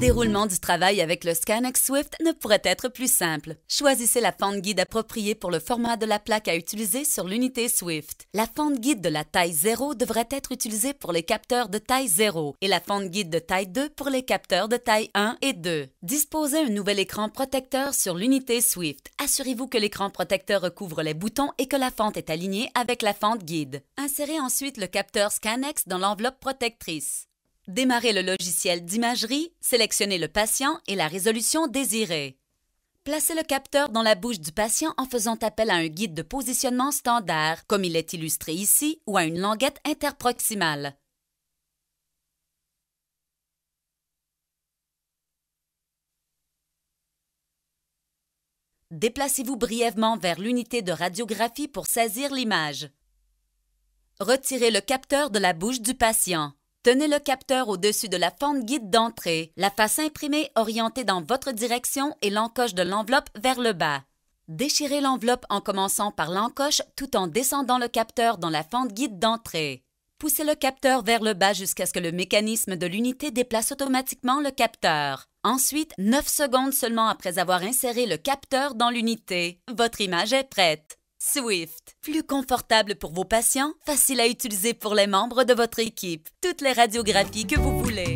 déroulement du travail avec le Scanex Swift ne pourrait être plus simple. Choisissez la fente guide appropriée pour le format de la plaque à utiliser sur l'unité Swift. La fente guide de la taille 0 devrait être utilisée pour les capteurs de taille 0 et la fente guide de taille 2 pour les capteurs de taille 1 et 2. Disposez un nouvel écran protecteur sur l'unité Swift. Assurez-vous que l'écran protecteur recouvre les boutons et que la fente est alignée avec la fente guide. Insérez ensuite le capteur Scanex dans l'enveloppe protectrice. Démarrez le logiciel d'imagerie, sélectionnez le patient et la résolution désirée. Placez le capteur dans la bouche du patient en faisant appel à un guide de positionnement standard, comme il est illustré ici, ou à une languette interproximale. Déplacez-vous brièvement vers l'unité de radiographie pour saisir l'image. Retirez le capteur de la bouche du patient. Tenez le capteur au-dessus de la fente guide d'entrée, la face imprimée orientée dans votre direction et l'encoche de l'enveloppe vers le bas. Déchirez l'enveloppe en commençant par l'encoche tout en descendant le capteur dans la fente guide d'entrée. Poussez le capteur vers le bas jusqu'à ce que le mécanisme de l'unité déplace automatiquement le capteur. Ensuite, 9 secondes seulement après avoir inséré le capteur dans l'unité, votre image est prête. Swift. Plus confortable pour vos patients, facile à utiliser pour les membres de votre équipe. Toutes les radiographies que vous voulez.